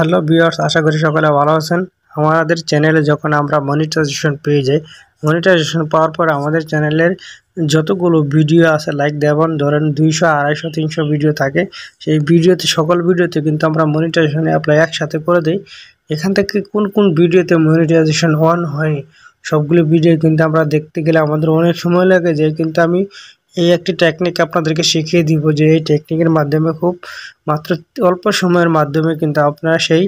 Hello viewers, আশা করি সকলে ভালো আছেন। আমাদের চ্যানেলে যখন আমরা মনিটাইজেশন পেয়ে যাই মনিটাইজেশন পাওয়ার পর আমাদের চ্যানেলের যতগুলো ভিডিও আছে লাইক দেবেন, ধরেন দুইশো, আড়াইশো, তিনশো ভিডিও থাকে। সেই ভিডিওতে সকল ভিডিওতে কিন্তু আমরা মনিটাইজেশন অ্যাপ্লাই একসাথে করে দিই। এখান থেকে কোন কোন ভিডিওতে মনিটাইজেশন অন হয়, সবগুলো ভিডিও কিন্তু আমরা দেখতে গেলে আমাদের অনেক সময় লাগে যে কিন্তু আমি এই একটি টেকনিক আপনাদেরকে শিখিয়ে দিব যে এই টেকনিকের মাধ্যমে খুব মাত্র অল্প সময়ের মাধ্যমে কিন্তু আপনারা সেই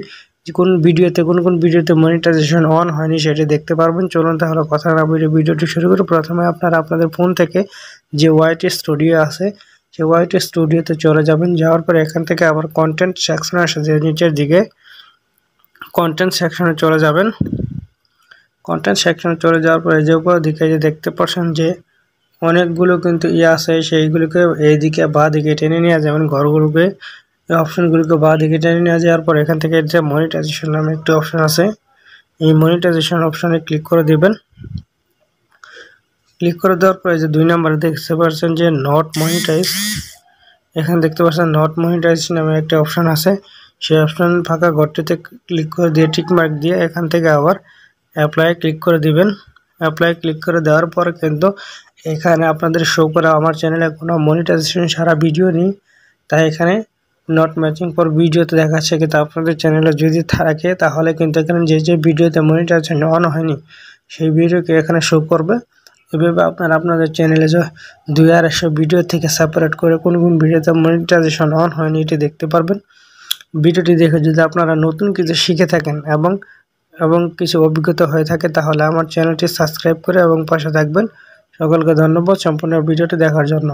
কোন ভিডিওতে, কোন কোন ভিডিওতে মনিটাইজেশন অন হয়নি সেটি দেখতে পারবেন। চলুন তাহলে কথা না বলে ভিডিওটি শুরু করে। প্রথমে আপনারা আপনাদের ফোন থেকে যে ওয়াইটি স্টুডিও আছে সেই ওয়াইটি স্টুডিওতে চলে যাবেন। যাওয়ার পরে এখান থেকে আবার কন্টেন্ট সেকশনে আসে, যে নিচের দিকে কন্টেন্ট সেকশনে চলে যাবেন। কন্টেন্ট সেকশনে চলে যাওয়ার পরে যে উপর দিকে যে দেখতে পাচ্ছেন যে অনেকগুলো কিন্তু ইয়ে আছে, সেইগুলোকে এইদিকে বা দিকে টেনে নেওয়া যাবেন ঘরগুলোকে, এই অপশনগুলোকে বা দিকে টেনে নেওয়া যাওয়ার পর এখান থেকে যে মনিটাইজেশন নামে একটি অপশন আছে, এই মনিটাইজেশন অপশনে ক্লিক করে দিবেন। ক্লিক করে দেওয়ার পরে যে দুই নম্বরে দেখতে পাচ্ছেন যে নট মনিটাইজ এখানে দেখতে পাচ্ছেন নট মনিটাইজ নামে একটা অপশন আছে। সেই অপশন ফাঁকা ঘরটিতে ক্লিক করে দিয়ে টিক মার্ক দিয়ে এখান থেকে আবার অ্যাপ্লাই ক্লিক করে দিবেন। অ্যাপ্লাই ক্লিক করে দেওয়ার পর কিন্তু এখানে আপনাদের শো করা আমার চ্যানেলে কোনো মনিটাইজেশন সারা ভিডিও নেই। তাই এখানে নট ম্যাচিং ফর ভিডিওতে দেখাচ্ছে কিন্তু আপনাদের চ্যানেলে যদি থাকে তাহলে কিন্তু এখানে যে যে ভিডিওতে মনিটাইজেশন অন হয়নি, সেই ভিডিওকে এখানে শো করবে। এভাবে আপনারা আপনাদের চ্যানেলে যে দুই আড়াইশো ভিডিও থেকে সেপারেট করে কোন কোন ভিডিওতে মনিটাইজেশন অন হয়নি এটি দেখতে পারবেন। ভিডিওটি দেখে যদি আপনারা নতুন কিছু শিখে থাকেন এবং এবং কিছু অভিজ্ঞতা হয়ে থাকে, তাহলে আমার চ্যানেলটি সাবস্ক্রাইব করে এবং পাশে থাকবেন। সকলকে ধন্যবাদ সম্পূর্ণ ভিডিওটি দেখার জন্য।